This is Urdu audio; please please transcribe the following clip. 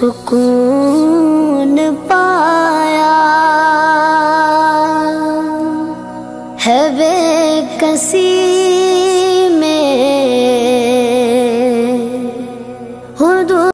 سکون پایا۔ ہے بے کسی میں۔